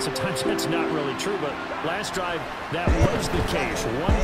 sometimes that's not really true, but last drive, that was the case. One